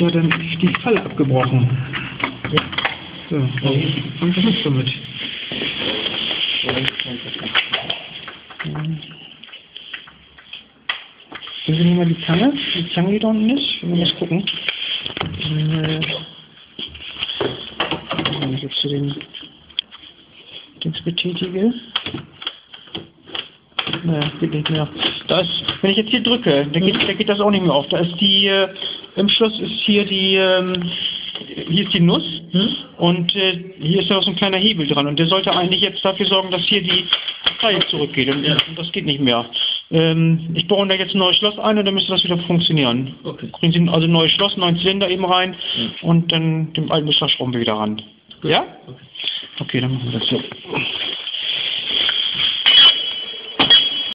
ja dann die Falle abgebrochen. So, fangen wir nicht damit. Sehen Sie mal die Zange? Die Zange, die da unten ist? Wir müssen gucken. Äh, wenn ich jetzt hier den Dings betätige. Naja, geht nicht mehr. Da ist, wenn ich jetzt hier drücke, dann geht, dann geht das auch nicht mehr auf. Da ist die, äh, im Schluss ist hier die, ähm, hier ist die Nuss Hm? und äh, hier ist noch so ein kleiner Hebel dran und der sollte eigentlich jetzt dafür sorgen, dass hier die Reihe zurückgeht und, Ja. und das geht nicht mehr. Ähm, ich baue da jetzt ein neues Schloss ein und dann müsste das wieder funktionieren. Okay. Kriegen Sie also ein neues Schloss, neuen Zylinder eben rein Ja. und dann den alten Beschlag schrauben wir wieder ran. Ja? Okay. Okay, dann machen wir das so.